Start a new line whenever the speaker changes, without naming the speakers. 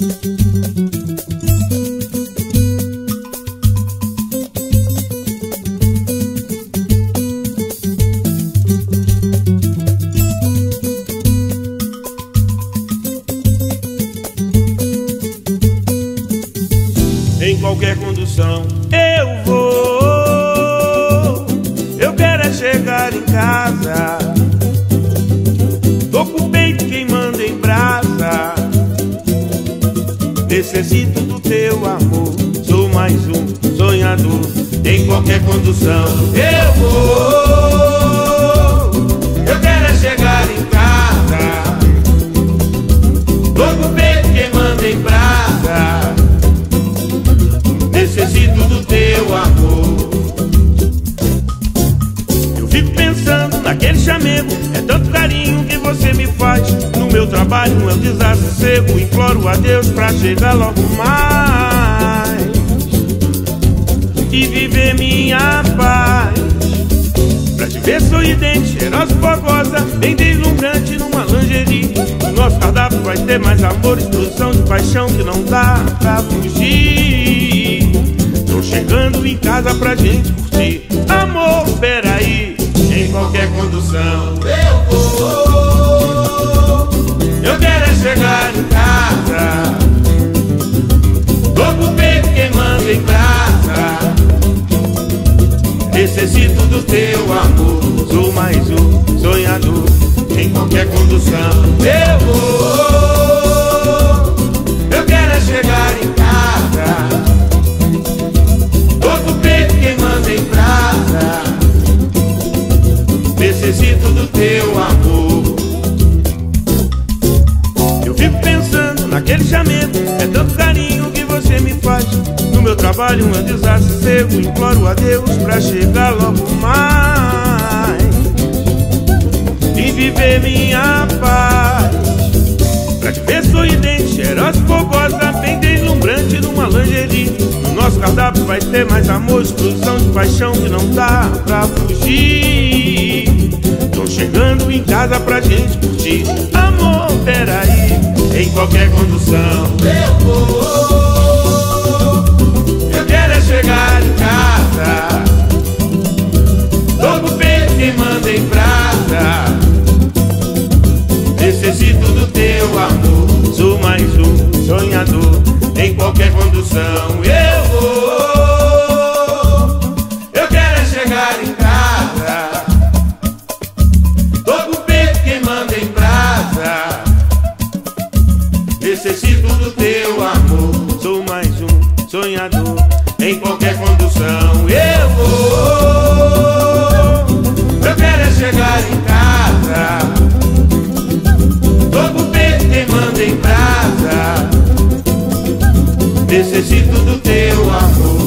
Em qualquer condução Necessito do teu amor. Sou mais um sonhador. Em qualquer condução eu vou. Eu quero é chegar em casa. Tô com o peito queimando em brasa. Necessito do teu amor. Eu fico pensando naquele chamego. É tanto carinho que você me faz. Trabalho é um desassossego. Imploro a Deus pra chegar logo mais e viver minha paz. Pra te ver sorridente, cheirosa, fogosa, bem deslumbrante numa lingerie. O nosso cardápio vai ter mais amor, explosão de paixão que não dá pra fugir. Tô chegando em casa pra gente curtir. Necessito do teu amor. Sou mais um sonhador. Em qualquer condução eu vou. Meu trabalho um desassossego. Imploro a Deus pra chegar logo mais e viver minha paz. Pra te ver sorridente, cheirosa fogosa, bem deslumbrante numa lingerie. No nosso cardápio vai ter mais amor, explosão de paixão que não dá pra fugir. Tô chegando em casa pra gente curtir. Amor, peraí, em qualquer condução sonhador. Em qualquer condução eu vou. Eu quero é chegar em casa. Tô com o peito queimando em brasa. Necessito do teu amor. Sou mais um sonhador. Em qualquer condução eu vou. Eu quero é chegar em casa. Necessito do teu amor.